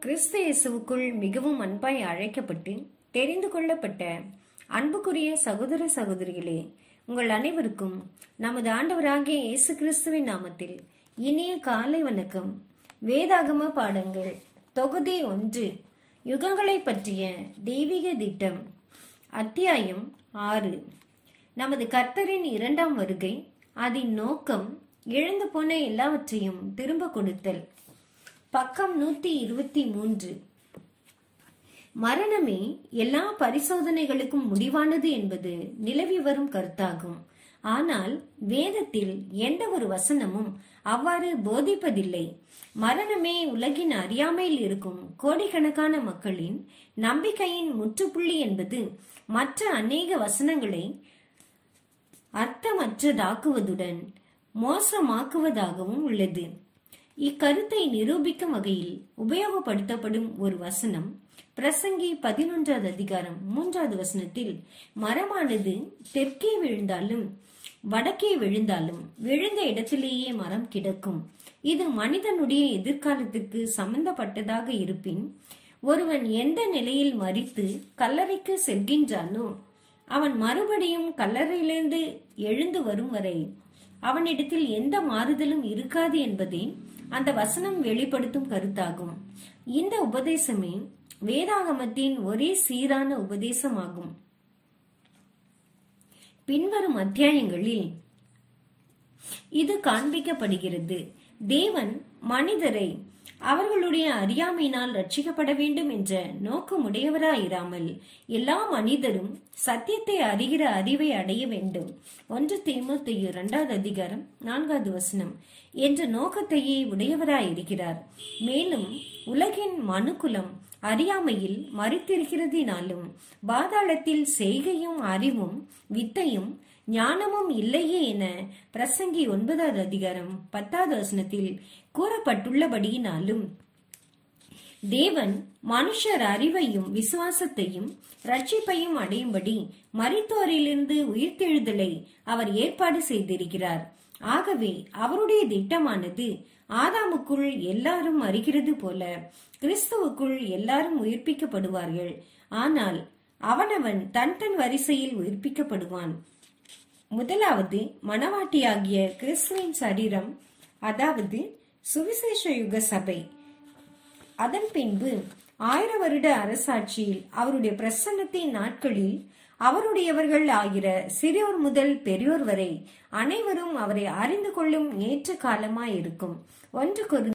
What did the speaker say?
கிறிஸ்து இயேசுவுக்குள் மிகவும் அன்பாய் அழைக்கப்பட்டு தெரிந்து கொள்ளப்பட்ட அன்புக்குரிய சகோதர சகோதரிகளே உங்கள் அனைவருக்கும் நமது ஆண்டவராகிய இயேசு கிறிஸ்துவின் நாமத்தில் இனிய காலை வணக்கம். வேதாகம பாடங்கள் தொகுதி ஒன்று யுகங்களை பற்றிய தெய்வீக திட்டம் அத்தியாயம் ஆறு. நமது கர்த்தரின் இரண்டாம் வருகை அதன் நோக்கம் இழந்து போன எல்லாவற்றையும் திரும்ப கொடுத்தல். பக்கம் நூத்தி இருபத்தி மூன்று. மரணமே எல்லா பரிசோதனைகளுக்கும் முடிவானது என்பது நிலவி வரும் கருத்தாகும். ஆனால் வேதத்தில் எந்த ஒரு வசனமும் அவ்வாறு போதிப்பதில்லை. மரணமே உலகின் அறியாமையில் இருக்கும் கோடிக்கணக்கான மக்களின் நம்பிக்கையின் முற்றுப்புள்ளி என்பது மற்ற அநேக வசனங்களை அர்த்தமற்றதாக்குவதுடன் மோசமாக்குவதாகவும் உள்ளது. இக்கருத்தை நிரூபிக்கும் வகையில் உபயோகப்படுத்தப்படும் ஒரு வசனம் பிரசங்கி பதினொன்றாவது அதிகாரம் மூன்றாவது வசனத்தில் மரமானது தெற்கே விழுந்தாலும் வடக்கே விழுந்தாலும் விழுந்த இடத்திலேயே மரம் கிடக்கும். இது மனிதனுடைய எதிர்காலத்துக்கு சம்பந்தப்பட்டதாக இருப்பின் ஒருவன் எந்த நிலையில் மறித்து கல்லறைக்கு செல்கின்றானோ அவன் மறுபடியும் கல்லறையிலிருந்து எழுந்து வரும் வரை அவனிடத்தில் எந்த மாறுதலும் இருக்காது என்பதே அந்த வசனம் வெளிப்படுத்தும் கருத்தாகும். இந்த உபதேசமே வேதாகமத்தின் ஒரே சீரான உபதேசமாகும். பின்வரும் அத்தியாயங்களில் இது காண்பிக்கப்படுகிறது. தேவன் மனிதரை அவர்களுடைய அறியாமையினால் ரட்சிக்கப்பட வேண்டும் என்ற நோக்கமுடையவராயிராமல் எல்லா மனிதரும் சத்தியத்தை அறிகிற அறிவை அடைய வேண்டும். ஒன்று தேமுத்தையு இரண்டாவது அதிகாரம் நான்காவது வசனம். என்ற நோக்கத்தையே உடையவராயிருக்கிறார். மேலும் உலகின் மனுக்குலம் அறியாமையில் மறித்திருக்கிறதினாலும் பாதாளத்தில் செய்கையும் அறிவும் வித்தையும் ஞானமும் இல்லையே என பிரசங்கி ஒன்பதாவது அதிகாரம் பத்தாவது வசனத்தில் கூறப்பட்டுள்ளபடியினாலும் தேவன் மனுஷர் அறிவையும் விசுவாசத்தையும் ரட்சிப்பையும் அடையும்படி மரித்தோரிலிருந்து உயிர்த்தெழுதலை அவர் ஏற்பாடு செய்திருக்கிறார். ஆகவே அவருடைய திட்டமானது ஆதாமுக்குள் எல்லாரும் அறிகிறது போல கிறிஸ்துவுக்குள் எல்லாரும் உயிர்ப்பிக்கப்படுவார்கள். ஆனால் அவனவன் தன் தன் வரிசையில் உயிர்ப்பிக்கப்படுவான். முதலாவது மணவாட்டியாகிய கிறிஸ்துவின் சரீரம் அதாவது சுவிசேஷ யுக சபை. அதன் பின்பு ஆயிர வருட அரசாட்சியில் அவருடைய பிரசன்னத்தின் நாட்களில் அவருடையவர்கள் ஆகிற சிறியோர் முதல் பெரியோர் வரை அனைவரும் அவரை அறிந்து கொள்ளும் ஏற்ற காலமாயிருக்கும். ஒன்று